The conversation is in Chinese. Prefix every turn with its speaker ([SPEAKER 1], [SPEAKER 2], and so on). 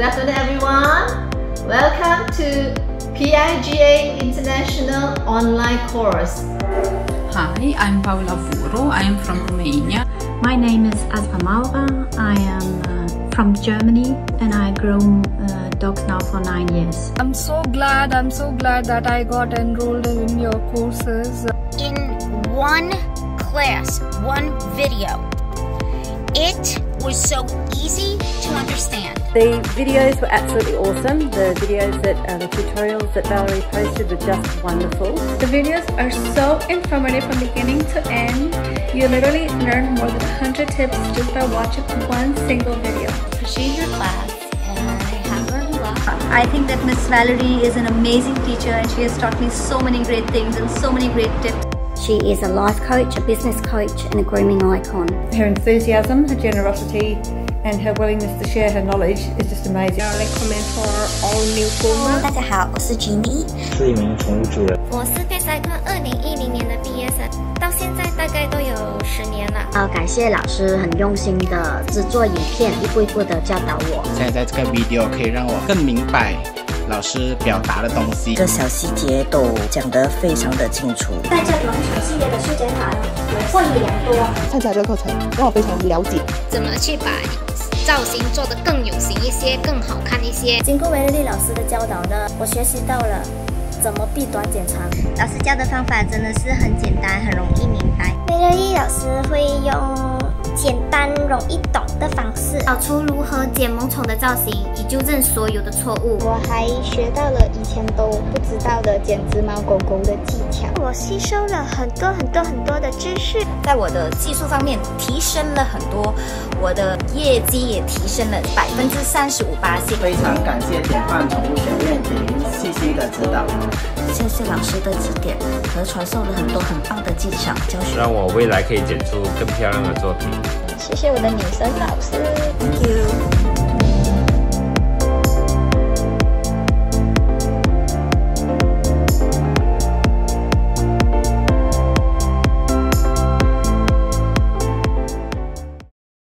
[SPEAKER 1] Welcome to PIGA International Online Course.
[SPEAKER 2] Hi, I'm Paula Furo. I am from Romania.
[SPEAKER 3] My name is Asma Maura. I am uh, from Germany and I grown uh, dogs now for nine years.
[SPEAKER 4] I'm so glad, I'm so glad that I got enrolled in your courses.
[SPEAKER 5] In one class, one video, it was so easy to understand.
[SPEAKER 6] The videos were absolutely awesome. The videos that, uh, the tutorials that Valerie posted were just wonderful.
[SPEAKER 7] The videos are so informative from beginning to end. You literally learn more than 100 tips just by watching one single video.
[SPEAKER 5] She's your class, and I have learned a.
[SPEAKER 8] I think that Miss Valerie is an amazing teacher and she has taught me so many great things and so many great tips.
[SPEAKER 9] She is a life coach, a business coach, and a grooming icon.
[SPEAKER 6] Her enthusiasm, her generosity, and her willingness to share her knowledge is just amazing.
[SPEAKER 4] I recommend for all new groomers.
[SPEAKER 9] 大家好，我是 Jimmy，
[SPEAKER 10] 是一名宠物主人。
[SPEAKER 11] 我是贝赛克二零一零年的毕业生，到现在大概都有十年了。
[SPEAKER 9] 要感谢老师很用心的制作影片，一步一步的教导我。
[SPEAKER 12] 现在在这个 video 可以让我更明白。老师表达的东西，
[SPEAKER 13] 这小细节都讲得非常的清楚。
[SPEAKER 14] 在这农场系列的师姐团获益良多。
[SPEAKER 15] 参加这个课程让我非常了解
[SPEAKER 11] 怎么去把造型做得更有型一些、更好看一些。
[SPEAKER 14] 经过维丽丽老师的教导呢，我学习到了怎么避短剪长。
[SPEAKER 9] 老师教的方法真的是很简单，很容易明白。
[SPEAKER 14] 容易懂的方式，
[SPEAKER 11] 找出如何剪萌宠的造型，以纠正所有的错误。
[SPEAKER 16] 我还学到了以前都不知道的剪直毛狗狗的技巧。
[SPEAKER 14] 我吸收了很多很多很多的知识，
[SPEAKER 17] 在我的技术方面提升了很多，我的业绩也提升了百分之三十五八。
[SPEAKER 18] 非常感谢典范宠物学院给您细心的指导，
[SPEAKER 13] 谢谢老师的指点和传授了很多很棒的技巧教学，
[SPEAKER 10] 让我未来可以剪出更漂亮的作品。
[SPEAKER 16] 谢谢我的女神老师。